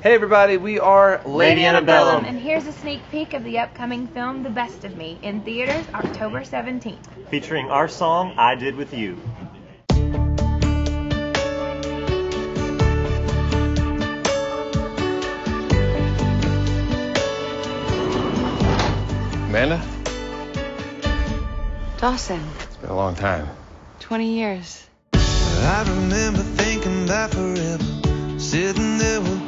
Hey everybody, we are Lady Antebellum. And here's a sneak peek of the upcoming film The Best of Me in theaters October 17th. featuring our song I Did With You. Amanda, Dawson, it's been a long time. 20 years. I remember thinking about forever, sitting there with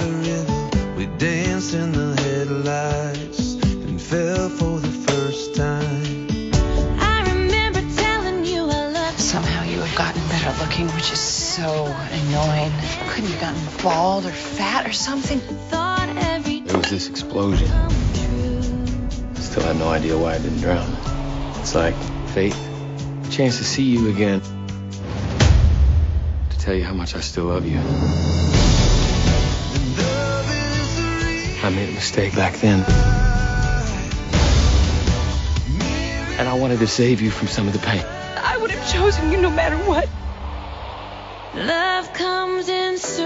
you by the river. We danced in the headlights and fell for the first time. I remember telling you I loved Somehow you have gotten better looking, which is so annoying. Couldn't you gotten bald or fat or something? thought every There was this explosion. Still had no idea why I didn't drown. It's like fate. A chance to see you again. To tell you how much I still love you. I made a mistake back then. And I wanted to save you from some of the pain. I would have chosen you no matter what. love comes in circles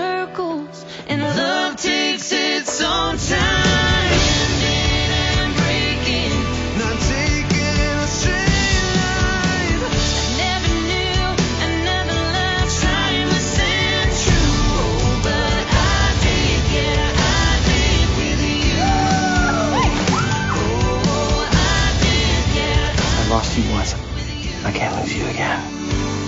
lost you once. I can't lose you again.